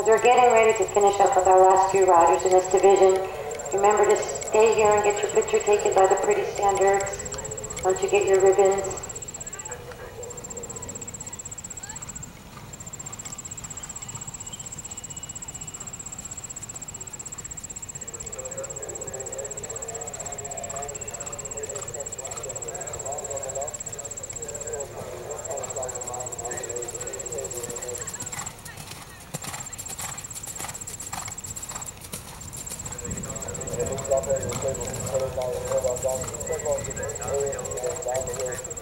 As we're getting ready to finish up with our last few riders in this division, remember to stay here and get your picture taken by the pretty standards once you get your ribbons. 各种各种摩托加油摩托加油电动自行车电动车滑坡